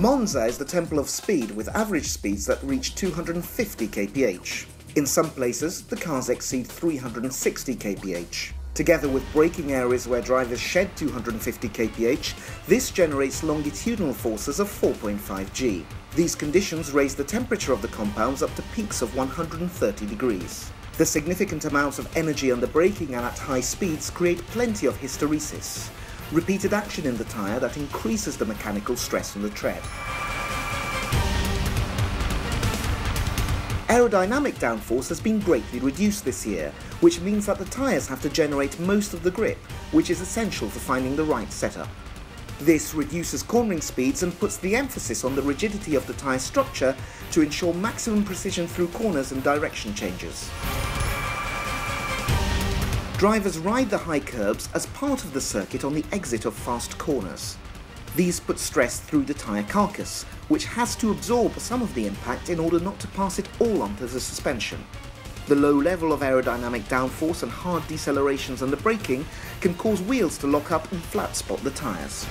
Monza is the temple of speed with average speeds that reach 250 kph. In some places, the cars exceed 360 kph. Together with braking areas where drivers shed 250 kph, this generates longitudinal forces of 4.5 g. These conditions raise the temperature of the compounds up to peaks of 130 degrees. The significant amounts of energy under braking and at high speeds create plenty of hysteresis, repeated action in the tyre that increases the mechanical stress on the tread. Aerodynamic downforce has been greatly reduced this year, which means that the tyres have to generate most of the grip, which is essential for finding the right setup. This reduces cornering speeds and puts the emphasis on the rigidity of the tyre structure to ensure maximum precision through corners and direction changes. Drivers ride the high curbs as part of the circuit on the exit of fast corners. These put stress through the tyre carcass, which has to absorb some of the impact in order not to pass it all onto the suspension. The low level of aerodynamic downforce and hard decelerations under braking can cause wheels to lock up and flat spot the tyres.